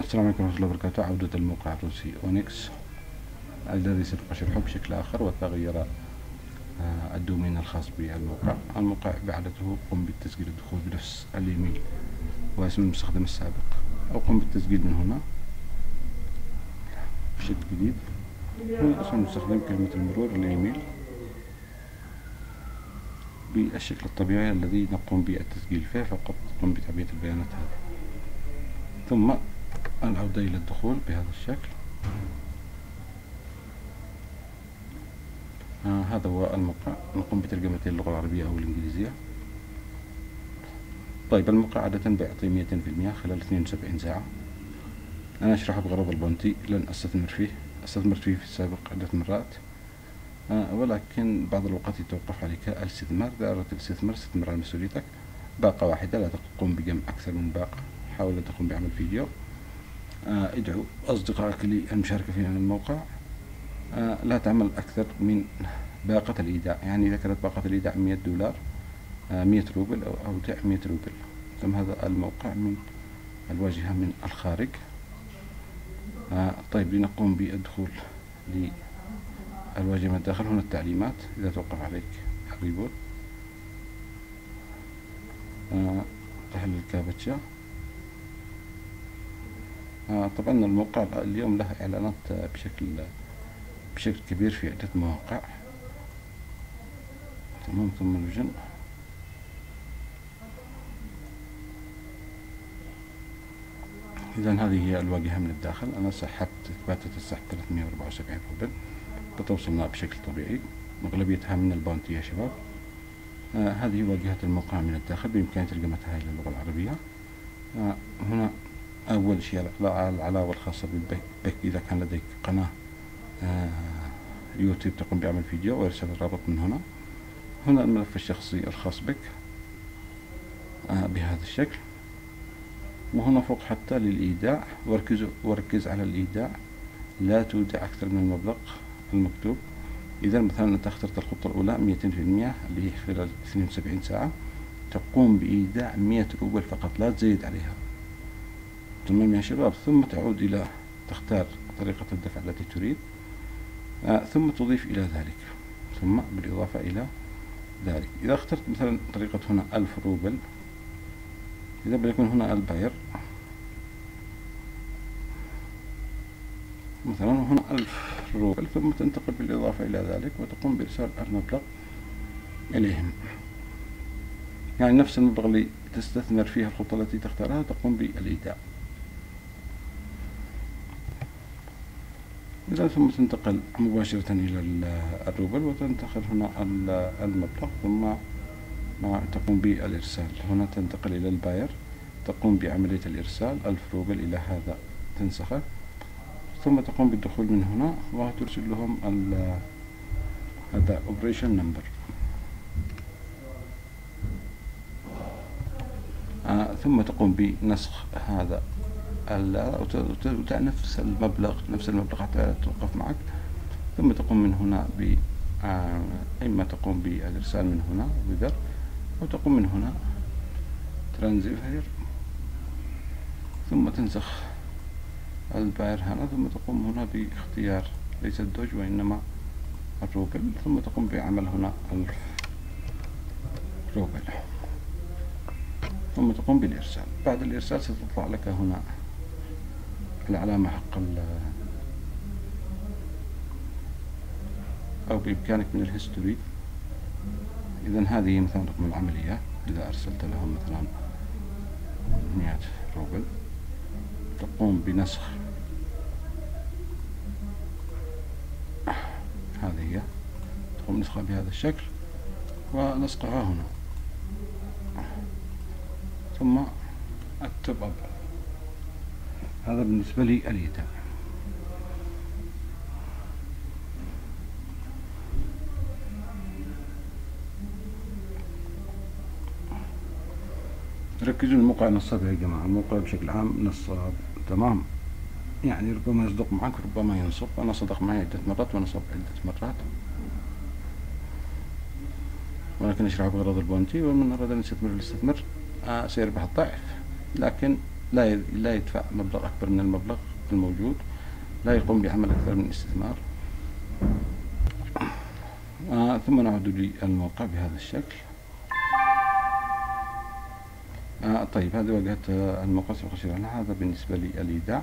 السلام عليكم ورحمة الله وبركاته. عودة الموقع الروسي أونكس الذي سبق شرحه بشكل آخر وتغير آه ال domain الخاص بالموقع. الموقع بعدته قم بالتسجيل الدخول بنفس الإيميل واسم المستخدم السابق. أو قم بالتسجيل من هنا. بشكل جديد. هنا اسم المستخدم كلمة المرور الإيميل. بالشكل الطبيعي الذي نقوم بالتسجيل فيه فقط نقوم بتعبئة البيانات هذه. ثم العودة إلى الدخول بهذا الشكل. آه هذا هو الموقع نقوم بترجمة اللغة العربية أو الإنجليزية. طيب الموقع عادة بيعطي مية في المية خلال اثنين وسبعين ساعة. أنا أشرحه بغرض البونتي لن أستثمر فيه. استثمرت فيه في السابق عدة مرات. آه ولكن بعض الأوقات يتوقف عليك الاستثمار. إذا أردت الاستثمار استثمر على مسؤوليتك. باقة واحدة لا تقوم بجمع أكثر من باقة. حاول أن تقوم بعمل فيديو. ادعو أصدقائك للمشاركة في هذا الموقع. آه لا تعمل أكثر من باقة الإيداع. يعني إذا كانت باقة الإيداع مية دولار آه مية روبل أو أودع مية روبل. ثم هذا الموقع من الواجهة من الخارج. آه طيب لنقوم بالدخول للواجهة من الداخل. هنا التعليمات إذا توقف عليك الريبوت آه تحل الكابتشا. آه طبعا الموقع اليوم له إعلانات بشكل بشكل كبير في عدة مواقع. تمام الوجن إذا هذه هي الواجهة من الداخل. أنا سحبت إثباتة السحب 374 روبل بتوصلنا بشكل طبيعي. أغلبيتها من ال bounty يا شباب. آه هذه واجهة الموقع من الداخل. بإمكاني ترجمتها إلى اللغة العربية. آه هنا أول شيء العلاوة الخاصة بالبك إذا كان لديك قناة آه يوتيوب تقوم بعمل فيديو وإرسال الرابط من هنا. هنا الملف الشخصي الخاص بك آه بهذا الشكل. وهنا فوق حتى للإيداع وركز وركز على الإيداع. لا تودع أكثر من المبلغ المكتوب. إذا مثلا أنت اخترت الخطة الأولى ميتين في المية اللي هي خلال اثنين وسبعين ساعة تقوم بإيداع مية روبل فقط لا تزيد عليها. تمام يا شباب؟ ثم تعود إلى تختار طريقة الدفع التي تريد آه ثم تضيف إلى ذلك ثم بالإضافة إلى ذلك. إذا اخترت مثلا طريقة هنا ألف روبل إذا بيكون هنا ال Payeer مثلا هنا ألف روبل ثم تنتقل بالإضافة إلى ذلك وتقوم بإرسال المبلغ إليهم. يعني نفس المبلغ اللي تستثمر فيها الخطة التي تختارها تقوم بالإيداع. إذا ثم تنتقل مباشرة إلى الروبل وتنتقل هنا المبلغ ثم تقوم بالإرسال. هنا تنتقل إلى الباير تقوم بعملية الإرسال. ألف روبل إلى هذا تنسخه ثم تقوم بالدخول من هنا وترسل لهم هذا operation number. آه ثم تقوم بنسخ هذا نفس المبلغ نفس المبلغ حتى توقف معك. ثم تقوم من هنا ب آه إما تقوم بالإرسال من هنا وذر أو تقوم من هنا transfer. ثم تنسخ ال Payeer هنا ثم تقوم هنا باختيار ليس ال Doge وإنما الروبل. ثم تقوم بعمل هنا الروبل. ثم تقوم بالإرسال. بعد الإرسال ستطلع لك هنا العلامة حق أو بإمكانك من ال history. إذا هذه مثلا رقم العملية. إذا أرسلت لهم مثلا 100 روبل تقوم بنسخ هذه هي تقوم نسخها بهذا الشكل ولصقها هنا. ثم ال top up هذا بالنسبة لي الإيداع ركزوا الموقع نصاب يا جماعة. الموقع بشكل عام نصاب تمام. يعني ربما يصدق معك ربما ينصب. أنا صدق معي عدة مرات ونصب عدة مرات. ولكن أشرح بغرض البونتي ومن أراد أن يستثمر يستثمر آه سيربح الضعف. لكن لا لا يدفع مبلغ أكبر من المبلغ الموجود لا يقوم بعمل أكثر من استثمار. آه ثم نعود للموقع بهذا الشكل. آه طيب هذه واجهة الموقع سأخشر عنها هذا. بالنسبة للإيداع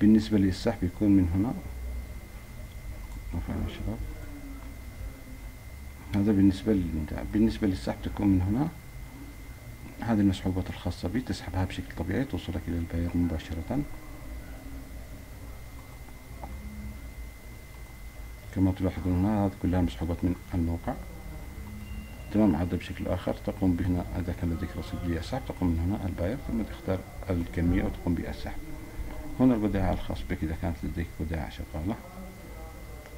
بالنسبة للسحب يكون من هنا. هذا بالنسبة للإيداع. بالنسبة للسحب تكون من هنا. هذه المسحوبات الخاصة بي تسحبها بشكل طبيعي توصلك إلى الباير مباشرة. كما تلاحظون هنا هذه كلها مسحوبات من الموقع. تمام عادة بشكل آخر تقوم بهنا إذا كان لديك رصيد للسحب تقوم من هنا الباير ثم تختار الكمية وتقوم بالسحب. هنا الودائع الخاص بك إذا كانت لديك ودائع شغالة.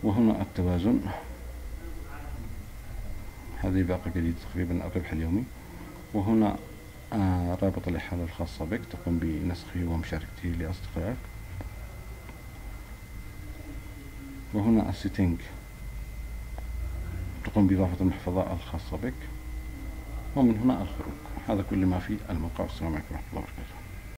وهنا التوازن. هذه باقة جديدة تقريبا الربح اليومي. وهنا رابط الإحالة الخاصة بك تقوم بنسخه ومشاركته لأصدقائك. وهنا السيتنج تقوم بإضافة المحفظة الخاصة بك. ومن هنا الخروج. هذا كل ما في الموقع والسلام عليكم ورحمة الله وبركاته.